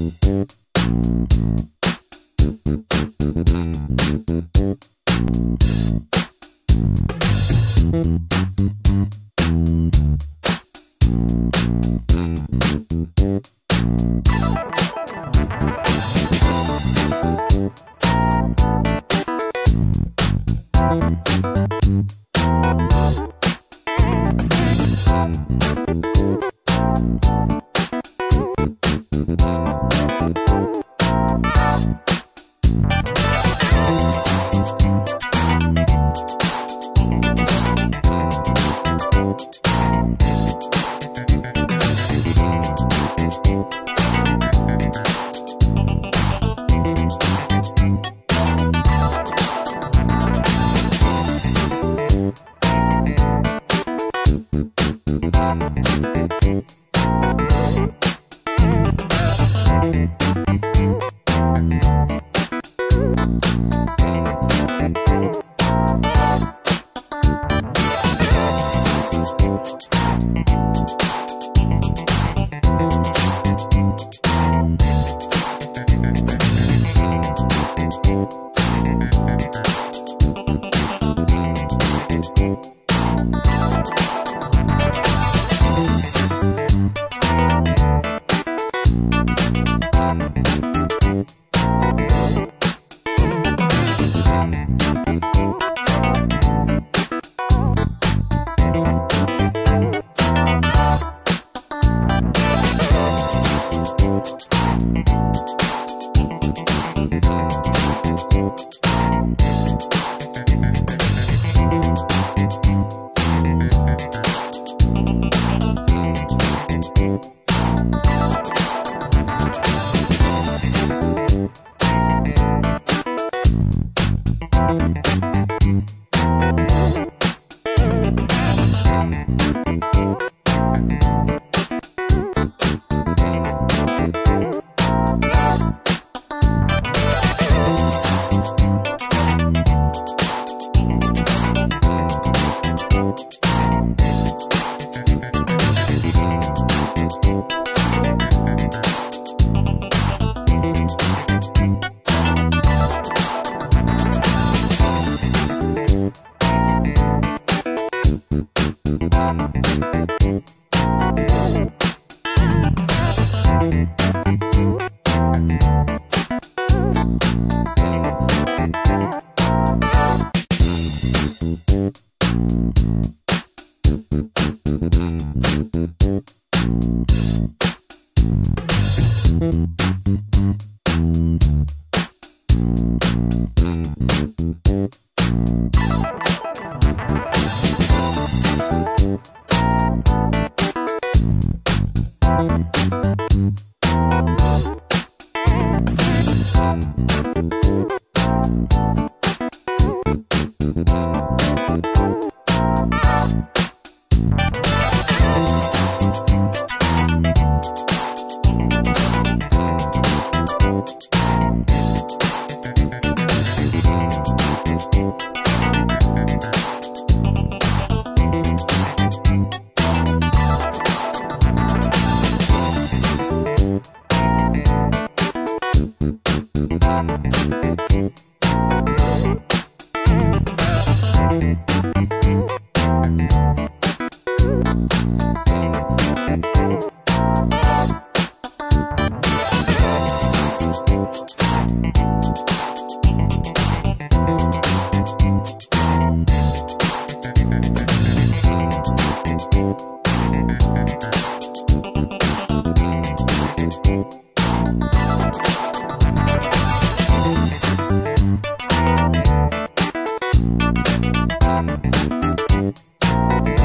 Thank you Thank